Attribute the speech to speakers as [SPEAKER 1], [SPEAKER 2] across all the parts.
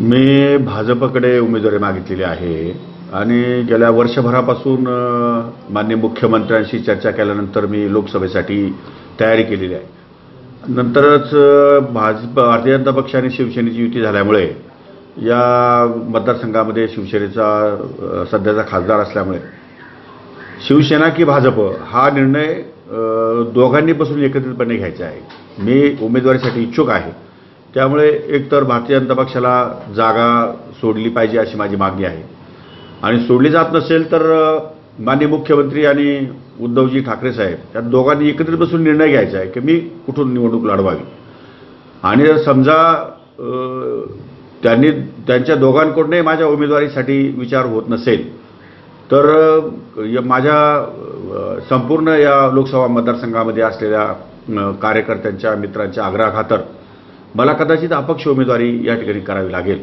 [SPEAKER 1] मी भाजपकडे उमेदवारी मागितलेली आहे आणि गेल्या वर्षभरापासून अ, माननीय मुख्यमंत्र्यांशी चर्चा केल्यानंतर मी लोकसभेसाठी तयारी केलेली आहे. नंतरच भाजप भारतीय जनता पक्ष आणि शिवसेनेची युती झाल्यामुळे या मतदारसंघामध्ये शिवसेनेचा सध्याचा खासदार असल्यामुळे शिवसेना की भाजप हा निर्णय दोघांनी बसून एकत्रितपणे घ्यायचा आहे. मी उमेदवारीसाठी इच्छुक आहे. त्यामुळे एकतर भारतीय जनता पक्षाला जागा सोडली पाहिजे अशी माझी मागणी आहे. आणि सोडली जात नसेल तर माननीय मुख्यमंत्री आणि उद्धवजी ठाकरे साहेब त्या दोघांनी एकत्रित बसून निर्णय घ्यायचा आहे की मी कुठून निवडणूक लढवावी. आणि जर समजा त्यांनी त्यांच्या दोघांकडूनही माझ्या उमेदवारीसाठी विचार होत नसेल तर माझ्या संपूर्ण या लोकसभा मतदारसंघामध्ये असलेल्या कार्यकर्त्यांच्या मित्रांच्या आग्रहाखातर मला कदाचित अपक्ष उमेदवारी या ठिकाणी करावी लागेल.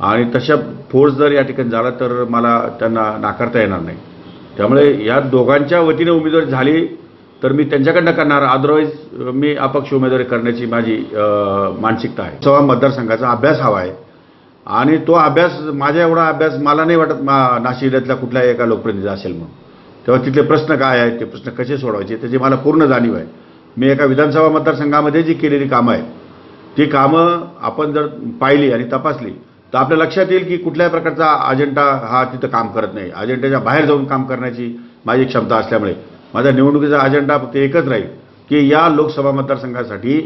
[SPEAKER 1] आणि तशा फोर्स जर या ठिकाणी झाला तर मला त्यांना नाकारता येणार नाही. त्यामुळे या दोघांच्या वतीने उमेदवारी झाली तर मी त्यांच्याकडनं करणार. अदरवाईज मी अपक्ष उमेदवारी करण्याची माझी मानसिकता आहे. सभा मतदारसंघाचा अभ्यास हवा आहे. आणि तो अभ्यास माझ्या एवढा अभ्यास मला नाही वाटत मा नाशिक जिल्ह्यातल्या कुठल्याही एका लोकप्रतिनिधी असेल म्हणून. तेव्हा तिथले प्रश्न काय आहेत ते प्रश्न कसे सोडवायचे त्याची मला पूर्ण जाणीव आहे. मी एका विधानसभा मतदारसंघामध्ये जी केलेली कामं आहेत ती कामं आपण जर पाहिली आणि तपासली तर आपल्या लक्षात येईल की कुठल्याही प्रकारचा अजेंडा हा तिथं काम करत नाही. अजेंड्याच्या बाहेर जाऊन काम करण्याची माझी क्षमता असल्यामुळे. माझा निवडणुकीचा अजेंडा फक्त एकच राहील की या लोकसभा मतदारसंघासाठी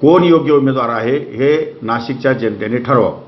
[SPEAKER 1] कोण योग्य उमेदवार आहे हे नाशिकच्या जनतेने ठरवावं.